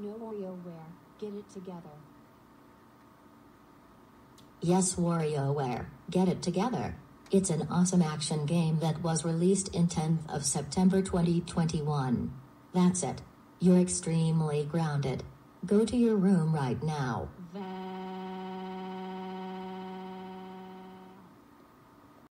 No WarioWare, get it together. Yes, WarioWare, get it together. It's an awesome action game that was released in 10th of September 2021. That's it. You're extremely grounded. Go to your room right now. That